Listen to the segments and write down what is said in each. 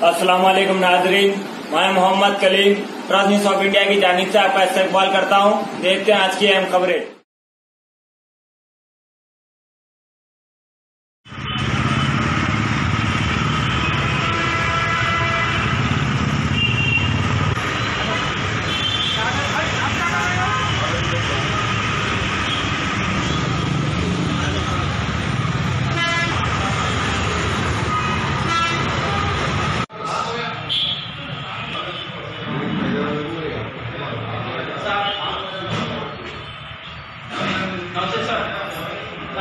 अस्सलाम वालेकुम नाजरीन। मैं Mohammad Kaleem press news of India की जानिब से आपका इस्तेमाल करता हूँ। देखते हैं आज की अहम खबरें।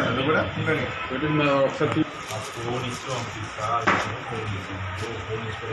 అది కూడా ఒకసారి ఫోన్ ఇష్టం ఫోన్ ఇష్టం